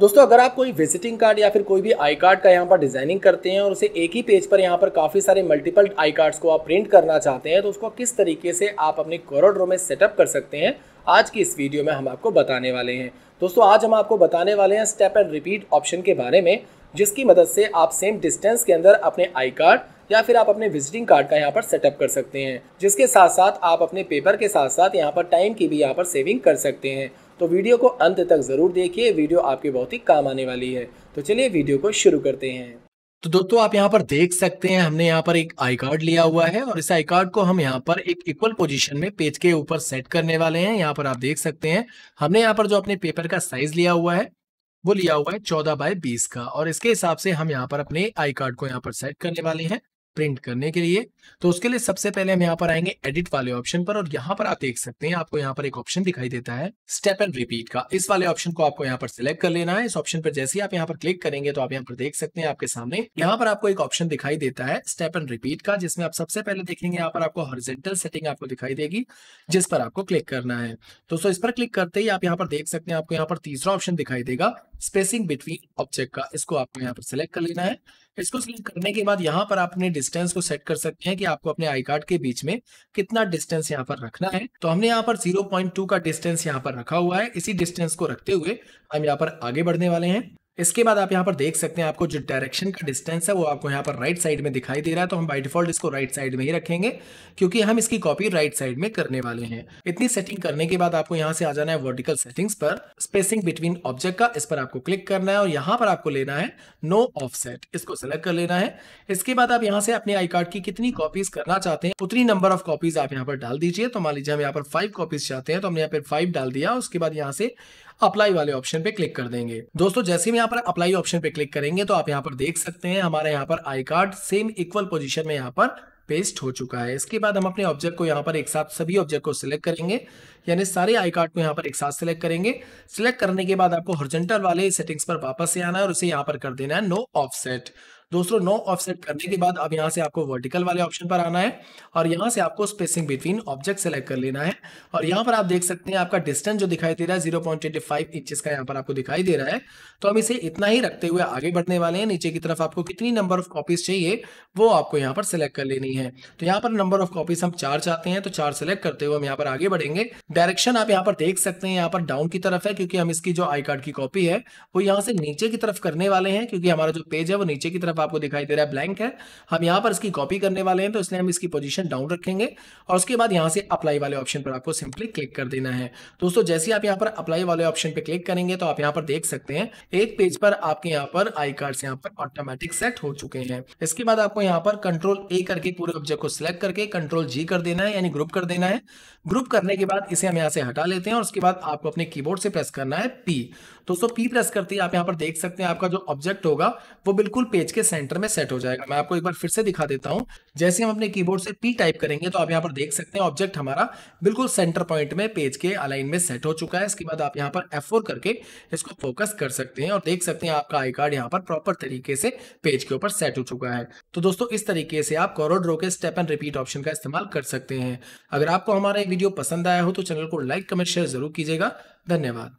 दोस्तों, अगर आप कोई विजिटिंग कार्ड या फिर कोई भी आई कार्ड का यहाँ पर डिज़ाइनिंग करते हैं और उसे एक ही पेज पर यहाँ पर काफ़ी सारे मल्टीपल आई कार्ड्स को आप प्रिंट करना चाहते हैं तो उसको किस तरीके से आप अपने कोरोड्रो में सेटअप कर सकते हैं, आज की इस वीडियो में हम आपको बताने वाले हैं। दोस्तों, आज हम आपको बताने वाले हैं स्टेप एंड रिपीट ऑप्शन के बारे में, जिसकी मदद से आप सेम डिस्टेंस के अंदर अपने आई कार्ड या फिर आप अपने विजिटिंग कार्ड का यहाँ पर सेटअप कर सकते हैं, जिसके साथ साथ आप अपने पेपर के साथ साथ यहाँ पर टाइम की भी यहाँ पर सेविंग कर सकते हैं। तो वीडियो को अंत तक ज़रूर देखिए। वीडियो आपके बहुत ही काम आने वाली है। तो चलिए वीडियो को शुरू करते हैं। तो दोस्तों, आप यहाँ पर देख सकते हैं, हमने यहाँ पर एक आई कार्ड लिया हुआ है और इस आई कार्ड को हम यहाँ पर एक इक्वल पोजीशन में पेज के ऊपर सेट करने वाले हैं। यहाँ पर आप देख सकते हैं, हमने यहाँ पर जो अपने पेपर का साइज़ लिया हुआ है, वो लिया हुआ है चौदह बाय बीस का। और इसके हिसाब से हम यहाँ पर अपने आई कार्ड को यहाँ पर सेट करने वाले हैं। प्रिंट करने के लिए तो उसके लिए सबसे पहले हम यहाँ पर आएँगे एडिट वाले ऑप्शन पर और यहाँ पर आप देख सकते हैं आपको यहाँ पर एक ऑप्शन दिखाई देता है स्टेप एंड रिपीट का इस वाले ऑप्शन को आपको यहाँ पर सिलेक्ट कर लेना है इस ऑप्शन पर जैसे ही आप यहाँ पर क्लिक करेंगे तो आप यहाँ पर देख सकते हैं आपके सामने यहाँ पर आपको एक ऑप्शन दिखाई देता है स्टेप एंड रिपीट का जिसमें आप सबसे पहले देखेंगे यहाँ पर आपको हॉरिजेंटल सेटिंग आपको दिखाई देगी जिस पर आपको क्लिक करना है दोस्तों इस पर क्लिक करते ही आप यहाँ पर देख सकते हैं आपको यहाँ पर तीसरा ऑप्शन दिखाई देगा स्पेसिंग बिटवीन ऑब्जेक्ट का, इसको आपको यहाँ पर सिलेक्ट कर लेना है। इसको सिलेक्ट करने के बाद यहाँ पर आप अपने डिस्टेंस को सेट कर सकते हैं कि आपको अपने आई कार्ड के बीच में कितना डिस्टेंस यहाँ पर रखना है। तो हमने यहाँ पर 0.2 का डिस्टेंस यहाँ पर रखा हुआ है। इसी डिस्टेंस को रखते हुए हम यहाँ पर आगे बढ़ने वाले हैं। इसके बाद आप यहाँ पर देख सकते हैं आपको जो डायरेक्शन का डिस्टेंस है, वो आपको यहाँ पर राइट साइड में दिखाई दे रहा है। तो हम बाई डिफ़ॉल्ट इसको राइट साइड में ही रखेंगे, क्योंकि हम इसकी कॉपी राइट साइड में करने वाले हैं। इतनी सेटिंग करने के बाद आपको यहाँ से आ जाना है वर्टिकल सेटिंग्स पर। स्पेसिंग बिटवीन ऑब्जेक्ट का, इस पर आपको क्लिक करना है और यहाँ पर आपको लेना है नो ऑफ़ इसको सेलेक्ट कर लेना है। इसके बाद आप यहाँ से अपने आई कार्ड की कितनी कॉपीज करना चाहते हैं, उतनी नंबर ऑफ़ कॉपीज आप यहाँ पर डाल दीजिए। तो मान लीजिए हम यहाँ पर फाइव कॉपीज चाहते हैं तो हमने यहाँ पर फाइव डाल दिया, उसके बाद यहाँ से अप्लाई वाले ऑप्शन पे क्लिक कर देंगे। दोस्तों, जैसे ही यहाँ पर अप्लाई ऑप्शन पे क्लिक करेंगे तो आप यहाँ पर देख सकते हैं, हमारे यहाँ पर I card same equal position में यहाँ पर पेस्ट हो चुका है। इसके बाद हम अपने ऑब्जेक्ट को यहाँ पर एक साथ, सभी ऑब्जेक्ट को सिलेक्ट करेंगे, यानी सारे आई कार्ड को यहाँ पर एक साथ सिलेक्ट करेंगे। सिलेक्ट करने के बाद आपको हॉरिजॉन्टल वाले सेटिंग्स पर वापस से आना है और उसे यहाँ पर कर देना है नो ऑफसेट दोस्तों नो ऑफसेट करने के बाद अब यहाँ से आपको वर्टिकल वाले ऑप्शन पर आना है और यहाँ से आपको स्पेसिंग बिटवीन ऑब्जेक्ट सेलेक्ट कर लेना है और यहाँ पर आप देख सकते हैं आपका डिस्टेंस जो दिखाई दे रहा है ज़ीरो पॉइंट इंचेस का यहाँ पर आपको दिखाई दे रहा है। तो हम इसे इतना ही रखते हुए आगे बढ़ने वाले हैं। नीचे की तरफ़ आपको कितनी नंबर ऑफ़ कॉपीज चाहिए, वो आपको यहाँ पर सिलेक्ट कर लेनी है। तो यहाँ पर नंबर ऑफ़ कॉपीज हम चार चाहते हैं तो चार सेलेक्ट करते हुए हम यहाँ पर आगे बढ़ेंगे। डायरेक्शन आप यहाँ पर देख सकते हैं, यहाँ पर डाउन की तरफ़ है क्योंकि हम इसकी जो आई कार्ड की कॉपी है, वो यहाँ से नीचे की तरफ़ करने वाले हैं क्योंकि हमारा जो पेज है वो नीचे की तरफ़ आपको दिखाई दे रहा है ब्लैंक है। हम यहाँ पर इसकी कॉपी करने वाले हैं तो इसलिए हम इसकी पोजीशन डाउन रखेंगे और उसके बाद यहाँ से अप्लाई वाले ऑप्शन पर आपको सिंपली क्लिक कर देना है। दोस्तों, जैसे आप यहाँ पर अप्लाई वाले ऑप्शन पर क्लिक करेंगे तो आप यहाँ पर देख सकते हैं, एक पेज पर आपके यहाँ पर आई कार्ड यहाँ पर ऑटोमेटिक सेट हो चुके हैं। इसके बाद आपको यहाँ पर कंट्रोल ए करके पूरे ऑब्जेक्ट को सिलेक्ट करके कंट्रोल जी कर देना है, यानी ग्रुप कर देना है। ग्रुप करने के बाद इसे हम यहाँ से हटा लेते हैं और उसके बाद आपको अपने कीबोर्ड से प्रेस करना है पी दोस्तों पी प्रेस करते ही आप यहाँ पर देख सकते हैं, आपका जो ऑब्जेक्ट होगा, वो बिल्कुल पेज के सेंटर में सेट हो जाएगा। मैं आपको एक बार फिर से दिखा देता हूँ। जैसे हम अपने कीबोर्ड से पी टाइप करेंगे तो आप यहाँ पर देख सकते हैं ऑब्जेक्ट हमारा बिल्कुल सेंटर पॉइंट में पेज के अलाइन में सेट हो चुका है। इसके बाद आप यहाँ पर एफ़ करके इसको फोकस कर सकते हैं और देख सकते हैं आपका आई कार्ड यहाँ पर प्रॉपर तरीके से पेज के ऊपर सेट हो चुका है। तो दोस्तों, इस तरीके से आप कोरोड्रो के स्टेप एंड रिपीट ऑप्शन का इस्तेमाल कर सकते हैं। अगर आपको हमारा वीडियो पसंद आया हो तो चैनल को लाइक कमेंट शेयर ज़रूर कीजिएगा। धन्यवाद।